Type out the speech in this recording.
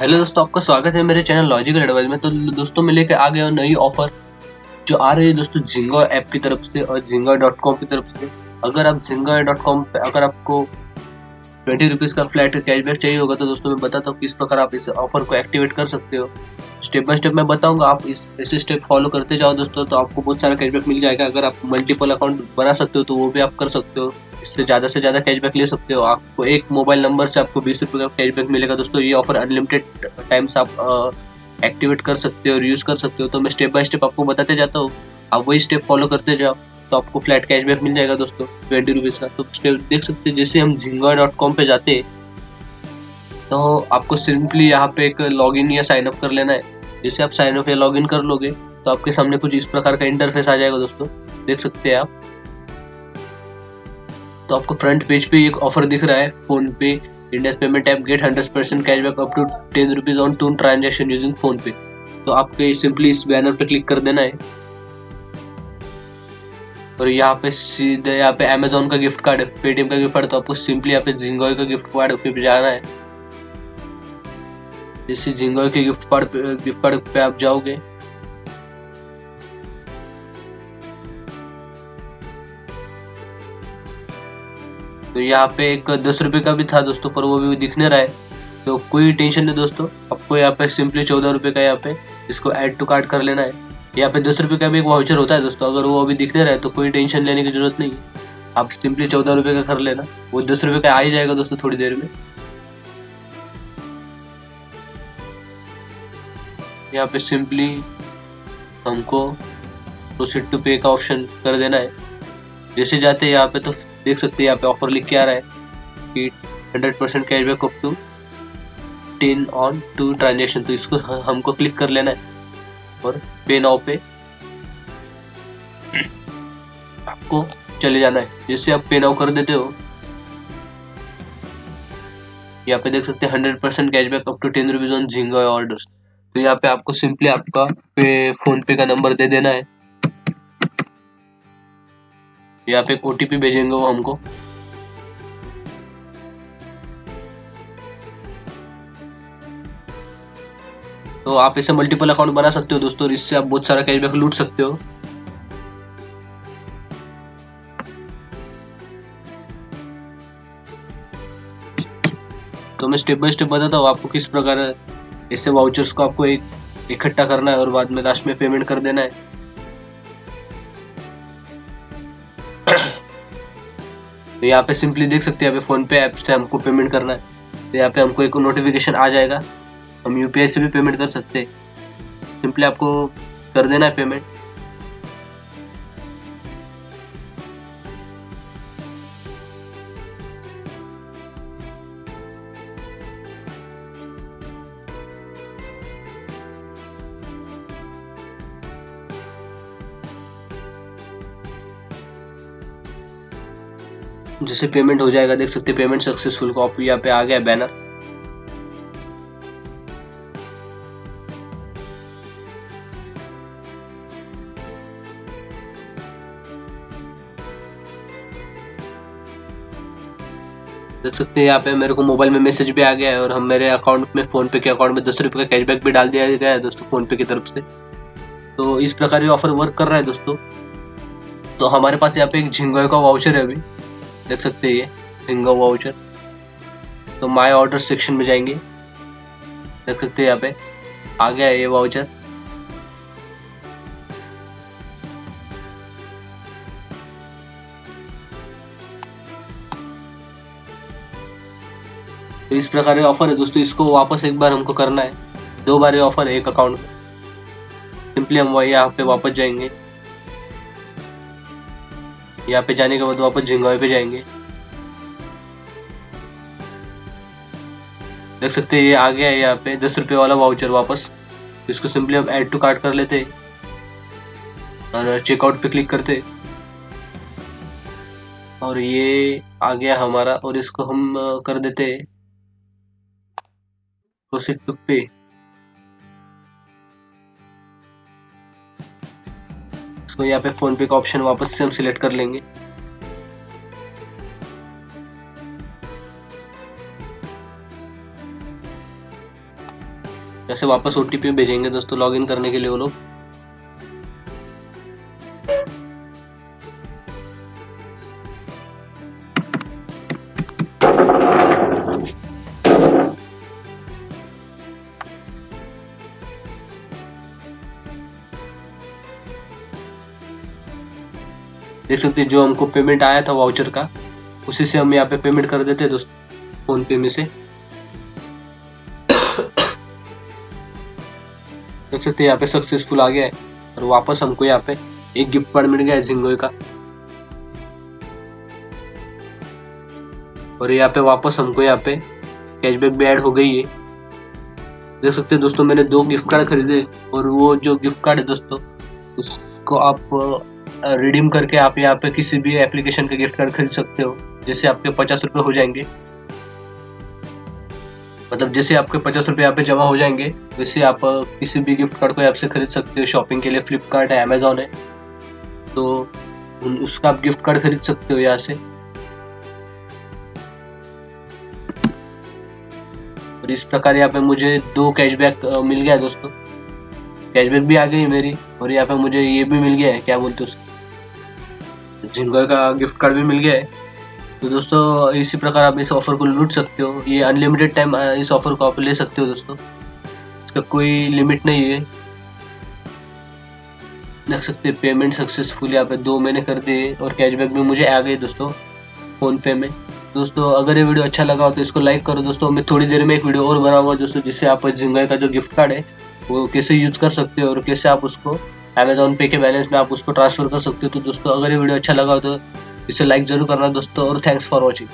Hello दोस्तों, आपका स्वागत है मेरे चैनल लॉजिकल एडवाइस में। तो दोस्तों मैं लेकर आ गया नई ऑफ़र जो आ रही है दोस्तों जिंगो ऐप की तरफ़ से और जिंगो डॉट कॉम की तरफ़ से। अगर आप जिंगो डॉट कॉम पर अगर आपको ट्वेंटी रुपीज़ का फ्लैट कैशबैक चाहिए होगा तो दोस्तों मैं बताता हूँ किस प्रकार आप इस ऑफ़र को एक्टिवेट कर सकते हो। स्टेप बाय स्टेप मैं बताऊँगा, आप इस, ऐसे स्टेप फॉलो करते जाओ दोस्तों तो आपको बहुत सारा कैशबैक मिल जाएगा। अगर आप मल्टीपल अकाउंट बना सकते हो तो वो भी आप कर सकते हो। इससे ज़्यादा से ज़्यादा कैशबैक ले सकते हो आपको एक मोबाइल नंबर से आपको बीस रुपये का कैशबैक मिलेगा। दोस्तों, ये ऑफ़र अनलिमिटेड टाइम्स आप एक्टिवेट कर सकते हो और यूज़ कर सकते हो। तो मैं स्टेप बाय स्टेप आपको बताते जाता हूँ। आप वही स्टेप फॉलो करते जाओ तो आपको फ्लैट कैशबैक मिल जाएगा दोस्तों ट्वेंटी रुपीज़ का। तो स्टेप देख सकते हैं, जैसे हम झिंगा डॉट कॉम पे जाते हैं तो आपको सिंपली यहाँ पे एक लॉगिन या साइन अप कर लेना है। जैसे आप साइन या लॉगिन कर लोगे तो आपके सामने कुछ इस प्रकार का इंटरफेस आ जाएगा दोस्तों। देख सकते हैं आप। तो आपको फ्रंट पेज पे एक ऑफ़र दिख रहा है PhonePe India payment app get hundred percent cashback up to ten rupees on two transaction using PhonePe तो आपके सिंपली इस बैनर पे क्लिक कर देना है। और यहाँ पे सीधे यहाँ पे अमेजोन का गिफ्ट कार्ड है पेटीएम का गिफ्ट कार्ड तो आपको सिंपली यहाँ पे जिंगोय का गिफ्ट कार्ड पे जाना है। जैसे जिंगोय के गिफ्ट कार्ड गिफ्ट कार्ड पे आप जाओगे। तो यहाँ पे एक दस रुपये का भी था दोस्तों, पर वो भी दिख नहीं रहा है। तो कोई टेंशन नहीं दोस्तों आपको यहाँ पे सिंपली चौदह रुपये का यहाँ पे इसको ऐड टू कार्ट कर लेना है। यहाँ पे दस रुपये का भी एक वाउचर होता है दोस्तों, अगर वो अभी दिख नहीं रहा है तो कोई टेंशन लेने की ज़रूरत नहीं। है आप सिंपली चौदह रुपये का कर लेना, वो दस रुपये का आ ही जाएगा दोस्तों थोड़ी देर में। यहाँ पे सिंपली हमको प्रोसीड टू पे का ऑप्शन कर देना है। जैसे जाते यहाँ पे तो देख सकते हैं, यहाँ पे ऑफ़र लिख के आ रहा है कि hundred percent cashback up to ten on two transaction तो इसको हमको क्लिक कर लेना है। और पे नाउ पे आपको चले जाना है। जैसे आप पे नाउ कर देते हो, यहाँ पे देख सकते हैं hundred percent cashback up to ten rupees on झिंगा ऑर्डर तो यहाँ पे आपको सिंपली आपका पे फ़ोन पे का नंबर दे देना है। यहाँ पे एक ओटीपी भेजेंगे वो हमको। तो आप इसे मल्टीपल अकाउंट बना सकते हो दोस्तों इससे आप बहुत सारा कैशबैक लूट सकते हो। तो मैं स्टेप बाय स्टेप बताता हूँ आपको किस प्रकार ऐसे वाउचर्स को आपको एक इकट्ठा करना है और बाद में लास्ट में पेमेंट कर देना है। तो यहाँ पे सिंपली देख सकते हैं, यहाँ पे फ़ोन पे ऐप से हमको पेमेंट करना है। तो यहाँ पे हमको एक नोटिफिकेशन आ जाएगा। हम यूपीआई से भी पेमेंट कर सकते हैं। सिंपली आपको कर देना है पेमेंट जैसे पेमेंट हो जाएगा, देख सकते पेमेंट सक्सेसफुल को आप यहाँ पे आ गया बैनर देख सकते हैं यहाँ पे मेरे को मोबाइल में मैसेज भी आ गया है और हम मेरे अकाउंट में फ़ोन पे के अकाउंट में दस रुपये का कैशबैक भी डाल दिया गया है दोस्तों फ़ोन पे की तरफ़ से। तो इस प्रकार ये ऑफ़र वर्क कर रहा है दोस्तों। तो हमारे पास यहाँ पे एक झिंगो का वाउचर है अभी। देख सकते हैं ये। झिंगो वाउचर तो माय ऑर्डर सेक्शन में जाएँगे। देख सकते हैं यहाँ पे। आ गया ये वाउचर तो इस प्रकार का ऑफ़र है दोस्तों। इसको वापस एक बार हमको करना है। दो बार ये ऑफ़र है एक अकाउंट सिंपली हम वही यहाँ पे वापस जाएँगे। यहाँ पे जाने के बाद वापस झिंगावे पे जाएँगे। देख सकते हैं ये आ गया है यहाँ पे, दस रुपये वाला वाउचर वापस। इसको सिंपली हम ऐड टू कार्ट कर लेते और चेकआउट पे क्लिक करते और ये आ गया हमारा, और इसको हम कर देते प्रोसीड टू पे इसको यहाँ पे फ़ोन पे का ऑप्शन वापस से हम सिलेक्ट कर लेंगे। जैसे वापस ओ भेजेंगे दोस्तों लॉगिन करने के लिए वो लोग। देख सकते हैं, जो हमको पेमेंट आया था वाउचर का, उसी से हम यहाँ पे पेमेंट कर देते हैं दोस्तों फ़ोन पे में से। देख सकते हैं, यहाँ पे सक्सेसफुल आ गया है, और वापस हमको यहाँ पे एक गिफ्ट कार्ड मिल गया है जिंगो का। और यहाँ पे वापस हमको यहाँ पे कैशबैक भी ऐड हो गई है। देख सकते हैं दोस्तों, मैंने दो गिफ्ट कार्ड खरीदे, और वो जो गिफ्ट कार्ड है दोस्तों, उसको आप रिडीम करके आप यहाँ पे किसी भी एप्लीकेशन के गिफ्ट कार्ड खरीद सकते हो। जैसे आपके पचास रुपये हो जाएँगे। मतलब जैसे आपके पचास रुपये यहाँ पे जमा हो जाएँगे, वैसे आप किसी भी गिफ्ट कार्ड को ऐप से खरीद सकते हो। शॉपिंग के लिए फ्लिपकार्ट है अमेजोन है। तो उसका आप गिफ्ट कार्ड खरीद सकते हो यहाँ से। और इस प्रकार यहाँ पे मुझे दो कैशबैक मिल गया दोस्तों। कैशबैक भी आ गई मेरी और यहाँ पे मुझे ये भी मिल गया है। क्या बोलते उसको? जिंगो का गिफ्ट कार्ड भी मिल गया है। तो दोस्तों, इसी प्रकार आप इस ऑफ़र को लूट सकते हो। ये अनलिमिटेड टाइम इस ऑफ़र को आप ले सकते हो दोस्तों। इसका कोई लिमिट नहीं है। देख सकते हैं पेमेंट सक्सेसफुल यहाँ पे दो महीने कर दिए और कैशबैक भी मुझे आ गई दोस्तों फ़ोन पे में। दोस्तों, अगर ये वीडियो अच्छा लगा हो तो इसको लाइक करो दोस्तों। मैं थोड़ी देर में एक वीडियो और बनाऊँगा दोस्तों, जिससे आप जिंगा का जो गिफ्ट कार्ड है, वो कैसे यूज़ कर सकते हो और कैसे आप उसको अमेजोन पे के बैलेंस में आप उसको ट्रांसफ़र कर सकते हो। तो दोस्तों, अगर ये वीडियो अच्छा लगा हो तो इसे लाइक ज़रूर करना दोस्तों और थैंक्स फॉर वॉचिंग